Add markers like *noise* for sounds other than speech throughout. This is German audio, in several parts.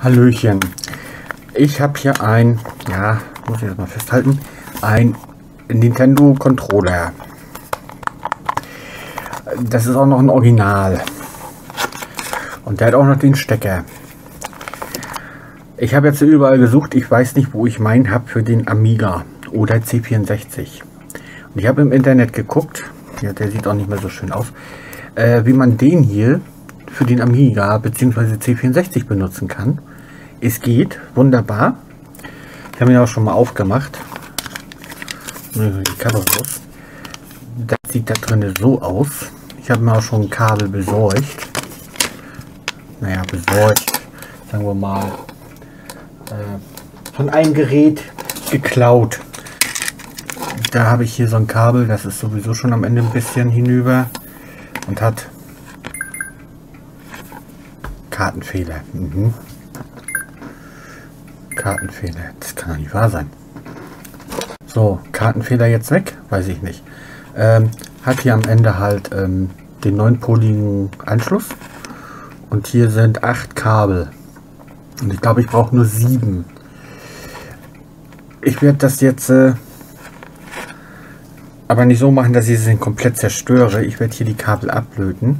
Hallöchen. Ich habe hier ein, ja, muss ich das mal festhalten, ein Nintendo Controller. Das ist auch noch ein Original. Und der hat auch noch den Stecker. Ich habe jetzt überall gesucht, ich weiß nicht, wo ich meinen habe für den Amiga oder C64. Und ich habe im Internet geguckt, ja, der sieht auch nicht mehr so schön aus, äh, wie man den hier für den Amiga bzw. C64 benutzen kann. Es geht wunderbar. Ich habe ihn auch schon mal aufgemacht. Das sieht da drin so aus. Ich habe mir auch schon ein Kabel besorgt. Naja, besorgt. Sagen wir mal. Äh, von einem Gerät geklaut. Da habe ich hier so ein Kabel. Das ist sowieso schon am Ende ein bisschen hinüber. Und hat Kartenfehler. Mhm. Kartenfehler. Das kann doch nicht wahr sein. So, Kartenfehler jetzt weg? Weiß ich nicht. Ähm, hat hier am Ende halt ähm, den neunpoligen Anschluss. Und hier sind acht Kabel. Und ich glaube, ich brauche nur sieben. Ich werde das jetzt äh, aber nicht so machen, dass ich es komplett zerstöre. Ich werde hier die Kabel ablöten.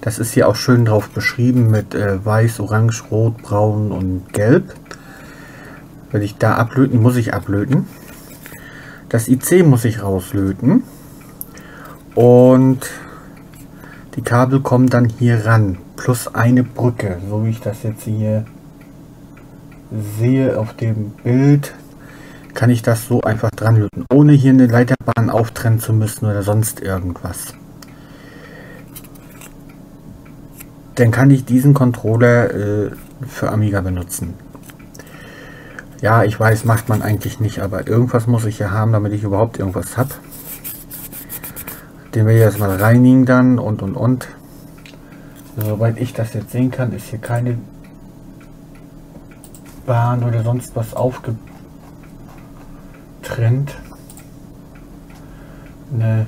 Das ist hier auch schön drauf beschrieben mit äh, weiß, orange, rot, braun und gelb. Wenn ich da ablöten, muss ich ablöten. Das IC muss ich rauslöten. Und die Kabel kommen dann hier ran. Plus eine Brücke, so wie ich das jetzt hier sehe auf dem Bild, kann ich das so einfach dran löten, ohne hier eine Leiterbahn auftrennen zu müssen oder sonst irgendwas. Dann kann ich diesen Controller äh, für Amiga benutzen. Ja, ich weiß, macht man eigentlich nicht, aber irgendwas muss ich ja haben, damit ich überhaupt irgendwas habe. Den werde ich erstmal reinigen dann und und und. Soweit ich das jetzt sehen kann, ist hier keine Bahn oder sonst was aufgetrennt. Ne.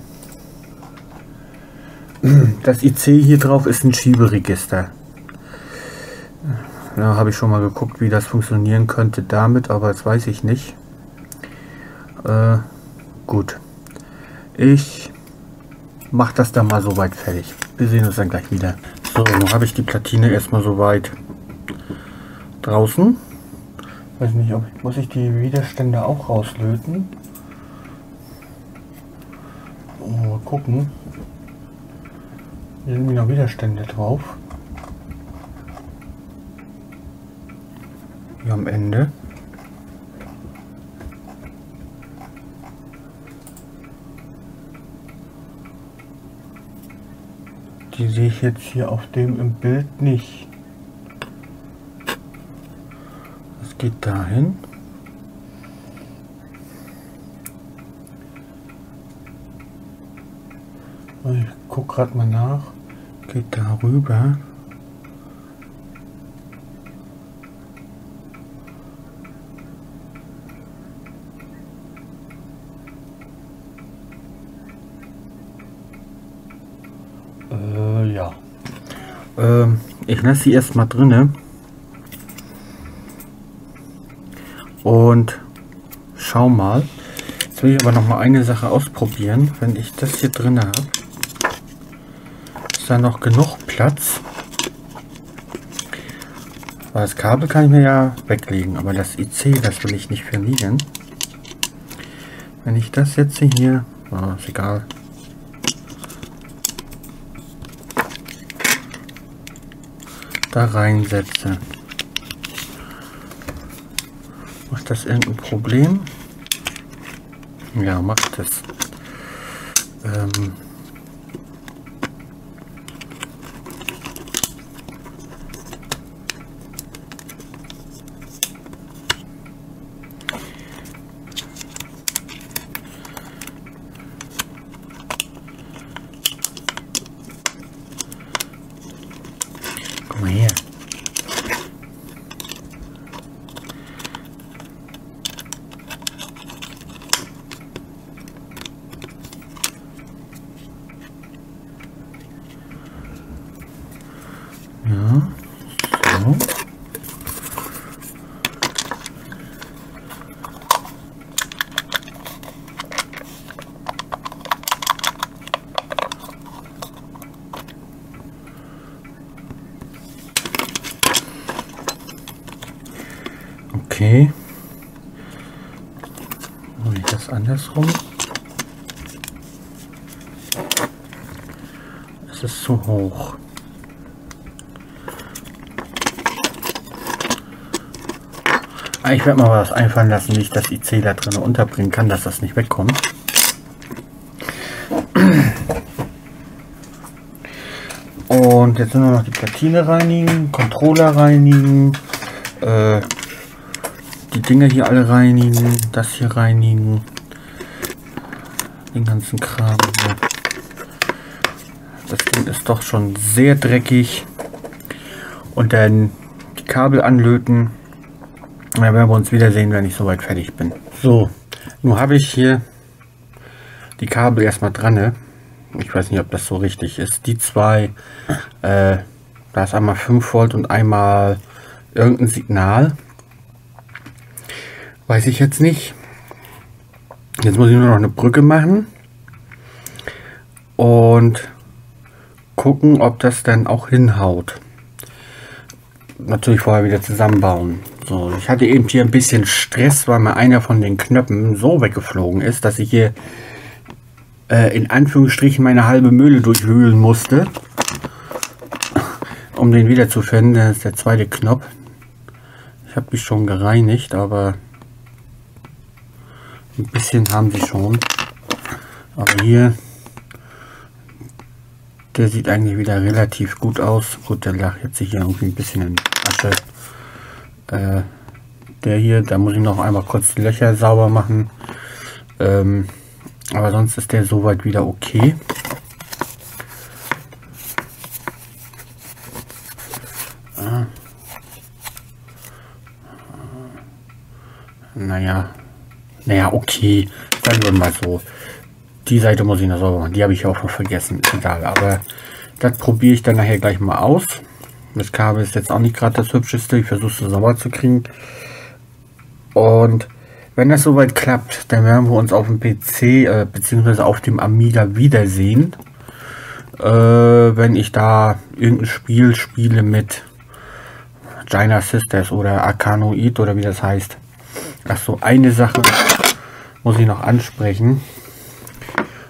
*clears throat* Das IC hier drauf ist ein Schieberegister. Da habe ich schon mal geguckt, wie das funktionieren könnte damit, aber das weiß ich nicht. Äh, gut. Ich mache das dann mal soweit fertig. Wir sehen uns dann gleich wieder. So, nun habe ich die Platine erstmal soweit draußen. Weiß nicht, ob muss ich die Widerstände auch rauslöten. Mal gucken. Hier sind noch Widerstände drauf. Hier am Ende. Die sehe ich jetzt hier auf dem im Bild nicht. Es geht dahin. Ich guck gerade mal nach. Geht darüber. Äh, ja. Ähm, ich lasse sie erstmal drinne. Und schau mal. Jetzt will ich aber noch mal eine Sache ausprobieren. Wenn ich das hier drin habe, da noch genug Platz. Weil das Kabel kann ich mir ja weglegen, aber das IC, das will ich nicht verlieren. Wenn ich das jetzt hier, oh, ist egal. Da reinsetze. Macht das irgendein Problem? Ja, macht es. Ähm, andersrum? Es ist zu hoch. Ah, ich werde mal was einfallen lassen, wie ich das IC da drin unterbringen kann, dass das nicht wegkommt. Und jetzt nur noch die Platine reinigen, Controller reinigen, äh, die Dinge hier alle reinigen, das hier reinigen, den ganzen Kram. Das Ding ist doch schon sehr dreckig. Und dann die Kabel anlöten. Da werden wir uns wiedersehen, wenn ich soweit fertig bin. So, nun habe ich hier die Kabel erstmal dran. Ne? Ich weiß nicht, ob das so richtig ist. Die zwei, äh, da ist einmal 5 Volt und einmal irgendein Signal. Weiß ich jetzt nicht. Jetzt muss ich nur noch eine Brücke machen. Und gucken, ob das dann auch hinhaut. Natürlich vorher wieder zusammenbauen. So, ich hatte eben hier ein bisschen Stress, weil mir einer von den Knöpfen so weggeflogen ist, dass ich hier äh, in Anführungsstrichen meine halbe Mühle durchwühlen musste, um den wieder zu finden. Das ist der zweite Knopf. Ich habe mich schon gereinigt, aber ein bisschen haben sie schon. Aber hier, der sieht eigentlich wieder relativ gut aus. Gut, der lag jetzt hier irgendwie ein bisschen in Asche. Äh, der hier, da muss ich noch einmal kurz die Löcher sauber machen. Ähm, aber sonst ist der soweit wieder okay. Ah. Naja, naja, okay, sagen wir mal so. Die Seite muss ich noch sauber machen, die habe ich auch noch vergessen, egal. Aber das probiere ich dann nachher gleich mal aus. Das Kabel ist jetzt auch nicht gerade das hübscheste. Ich versuche es sauber zu kriegen. Und wenn das soweit klappt, dann werden wir uns auf dem PC äh, bzw. auf dem Amiga wiedersehen. Äh, wenn ich da irgendein Spiel spiele mit China Sisters oder Arcanoid oder wie das heißt. Ach so, eine Sache muss ich noch ansprechen.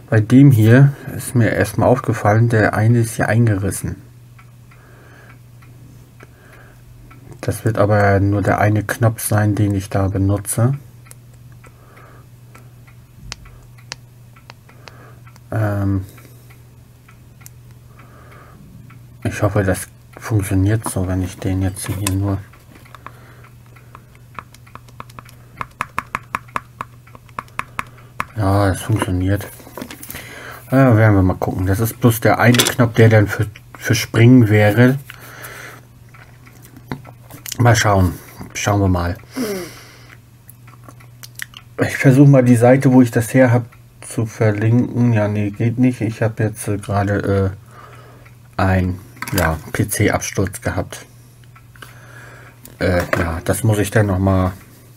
Bei dem hier ist mir erstmal aufgefallen, der eine ist hier eingerissen. Das wird aber nur der eine Knopf sein, den ich da benutze. Ähm ich hoffe, das funktioniert so, wenn ich den jetzt hier nur... Ja, es funktioniert. Ja, werden wir mal gucken. Das ist bloß der eine Knopf, der dann für, für Springen wäre. Mal schauen. Schauen wir mal. Ich versuche mal die Seite, wo ich das her habe, zu verlinken. Ja, nee, geht nicht. Ich habe jetzt äh, gerade äh, ein ja, PC-Absturz gehabt. Äh, ja, das muss ich dann noch mal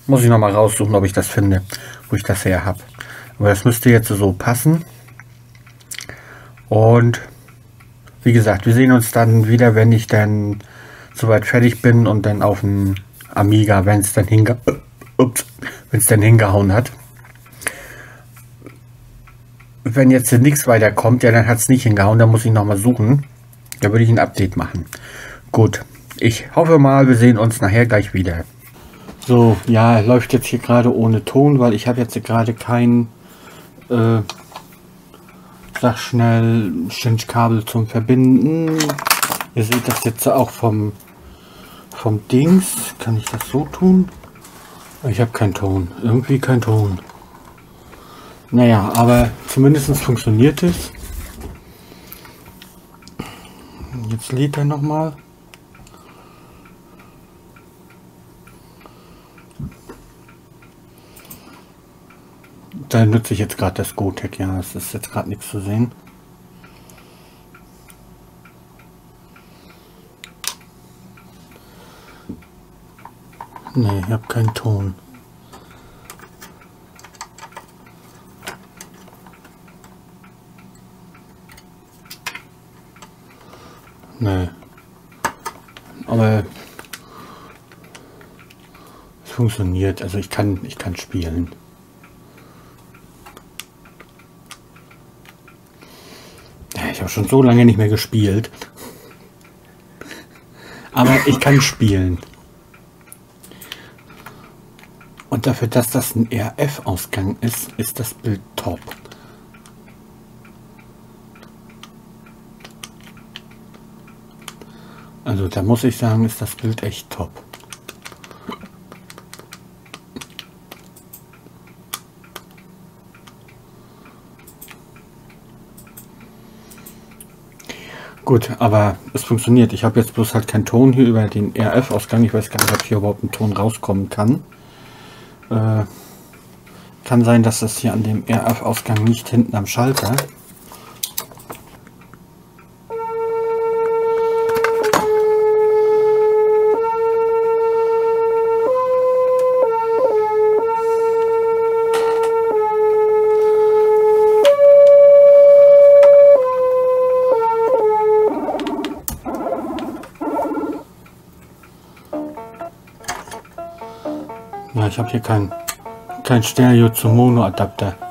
muss ich noch mal raussuchen, ob ich das finde, wo ich das her habe. Aber das müsste jetzt so passen. Und wie gesagt, wir sehen uns dann wieder, wenn ich dann soweit fertig bin und dann auf dem Amiga, wenn es dann hinge es dann hingehauen hat. Wenn jetzt nichts weiter kommt, ja, dann hat es nicht hingehauen, dann muss ich noch mal suchen. Da würde ich ein Update machen. Gut, ich hoffe mal, wir sehen uns nachher gleich wieder. So, ja, läuft jetzt hier gerade ohne Ton, weil ich habe jetzt gerade kein, äh, sag schnell, Kabel zum Verbinden. Ihr seht das jetzt auch vom vom Dings. Kann ich das so tun? Ich habe keinen Ton. Irgendwie kein Ton. Naja, aber zumindest funktioniert es. Jetzt lädt er nochmal. Da nutze ich jetzt gerade das GoTech. Ja, es ist jetzt gerade nichts zu sehen. Nee, ich habe keinen Ton. Nee. Aber es funktioniert. Also ich kann, ich kann spielen. Ich habe schon so lange nicht mehr gespielt. Aber ich kann spielen. Und dafür, dass das ein RF-Ausgang ist, ist das Bild top. Also da muss ich sagen, ist das Bild echt top. Gut, aber es funktioniert. Ich habe jetzt bloß halt keinen Ton hier über den RF-Ausgang. Ich weiß gar nicht, ob hier überhaupt ein Ton rauskommen kann. Äh, kann sein, dass das hier an dem RF-Ausgang nicht hinten am Schalter ich habe hier kein, kein Stereo zum Mono-Adapter.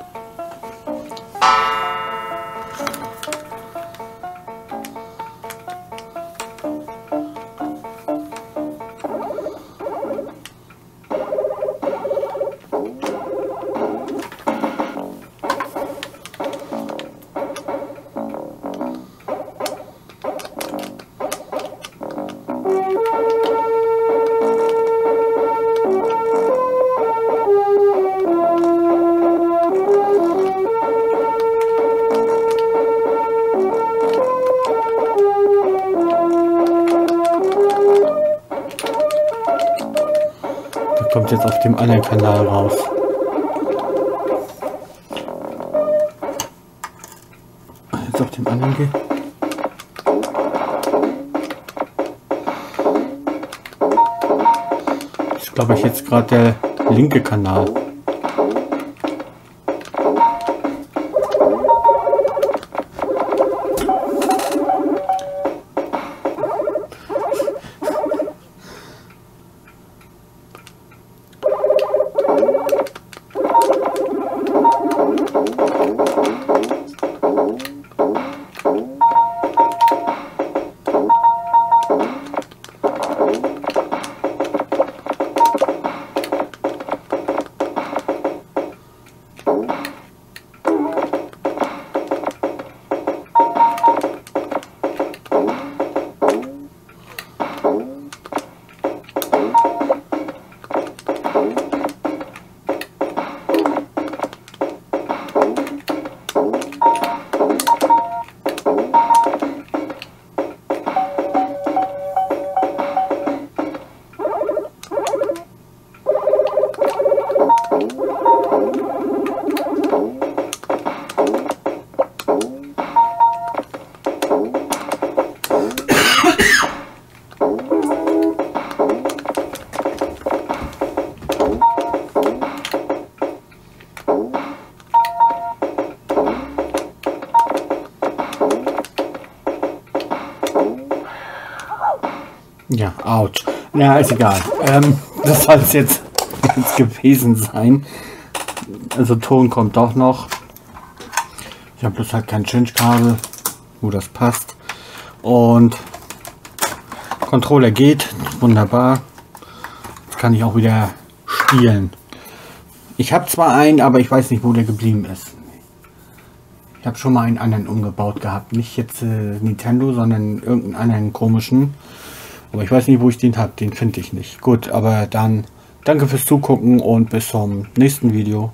Kommt jetzt auf dem anderen Kanal raus. Jetzt auf dem anderen geht. Das ist glaube ich jetzt gerade der linke Kanal. Ouch. Ja, ist egal. Ähm, das soll es jetzt, jetzt gewesen sein. Also Ton kommt doch noch. Ich habe bloß halt kein Cinch-Kabel, wo das passt. Und Controller geht, wunderbar. Jetzt kann ich auch wieder spielen. Ich habe zwar einen, aber ich weiß nicht, wo der geblieben ist. Ich habe schon mal einen anderen umgebaut gehabt. Nicht jetzt äh, Nintendo, sondern irgendeinen anderen komischen. Aber ich weiß nicht, wo ich den habe. Den finde ich nicht. Gut, aber dann danke fürs Zugucken und bis zum nächsten Video.